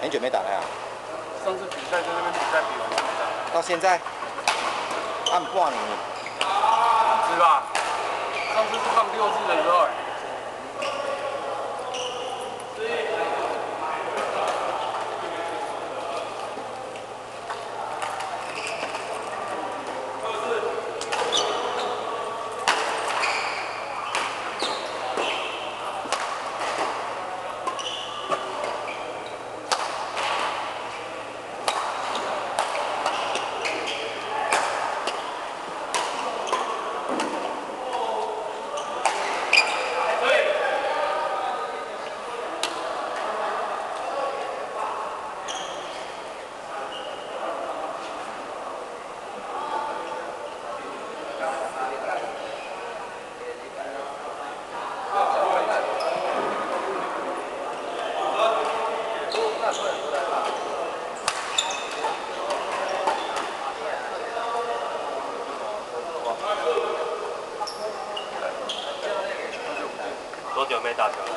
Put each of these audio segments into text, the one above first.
很久没打了呀，上次比赛在那边比赛比完就没打，到现在？按半年，是吧？上次是放六次的时候。多久没打球了？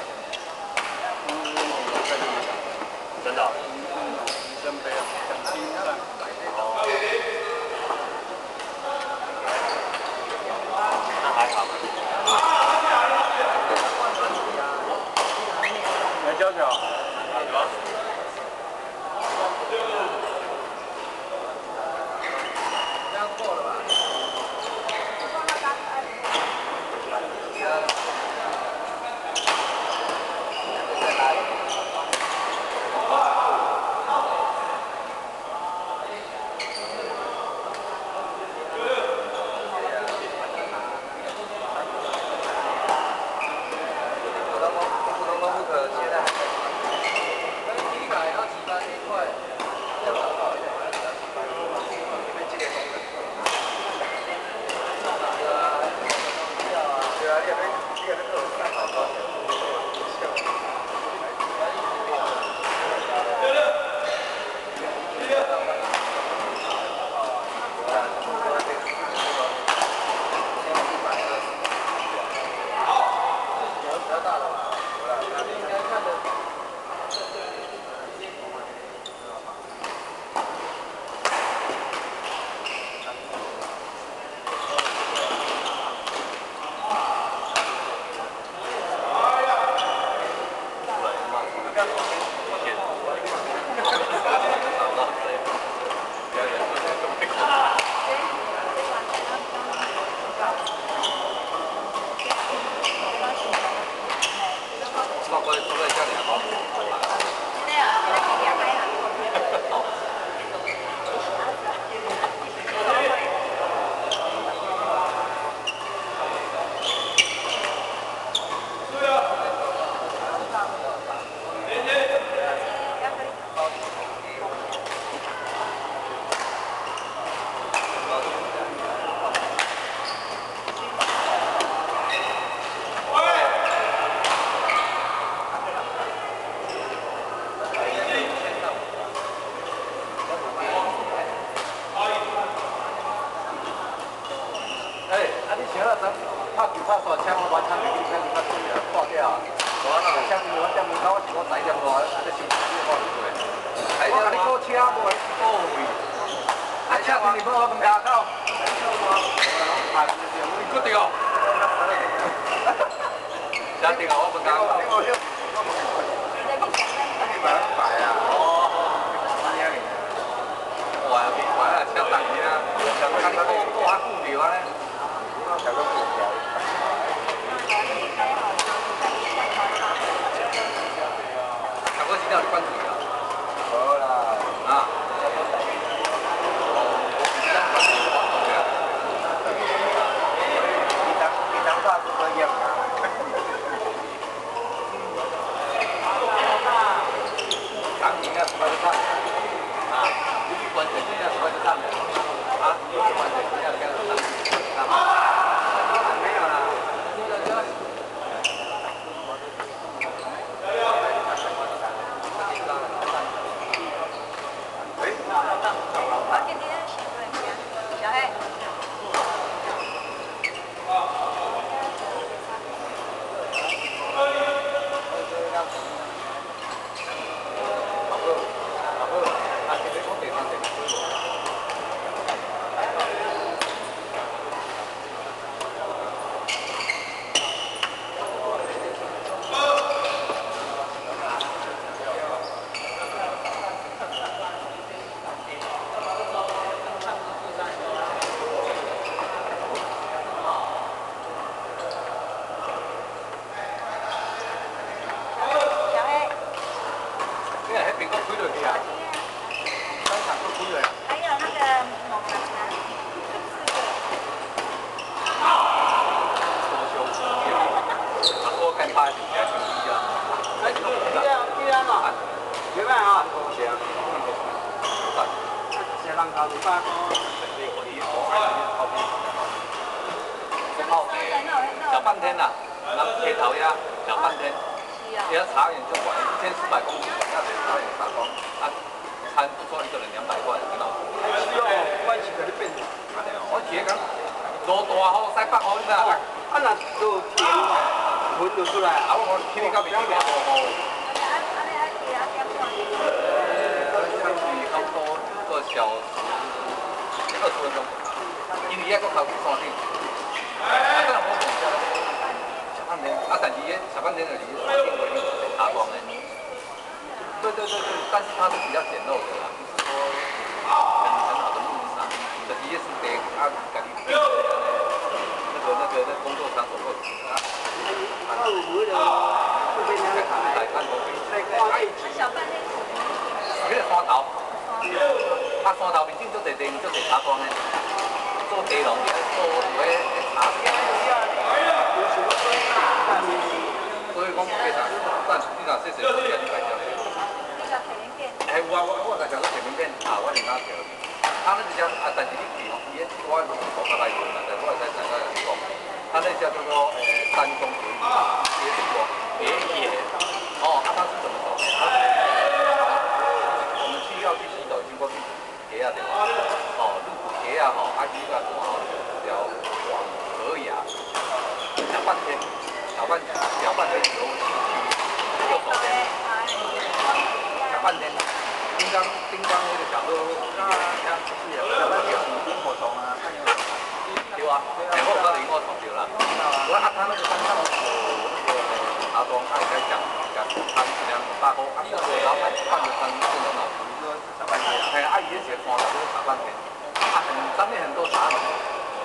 你想啊，咱拍球拍大枪，我玩枪比枪比较贵啊，破掉啊。我那个枪比我店门口，我是我在店外，啊这手机你看就对。我甲你过车，无来过位。啊，车你你帮我门口口。啊，你搁掉。天啦，那铁头呀，小半天，你。要茶园就管一千四百公里，那得茶园打工，啊，餐不错，一个人两百块，知道吗？需要关系给你变大。我铁讲，落大雨晒北雨，你知道吗？啊，那就甜嘛，混就出来。啊，我我去你到边去边大雨。相距差不多一个小时二十分钟，因为遐个头去山啊，当然我讲小半天，啊，但是迄小半天就是山顶唯一在爬光的。对对对对，但是它是比较简陋的啦，不是说很很好的路上，就是也是得啊，家己那个那个那工作场所够啊，那有没有这边呢？来看过去。在花地小半天迄个山头，啊山头面顶做地地，做地茶庄的，做地农的，做有迄茶叶。有什么分大面积？哎，我，我我甲讲个前面片啊，我领导条。他那个叫啊，但是你去，伊迄我是国家来做啦，但我会使大概来讲，他那叫做说，呃，山那很多茶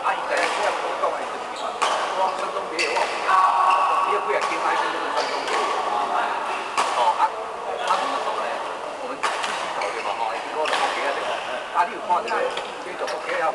阿姨等在我们到了一个地方山东别也忘不了你也不也可以发一分山东别也忘啊他怎么走呢我们自己走对吧哈一经过了 ok 了有话的呢这个 ok 啊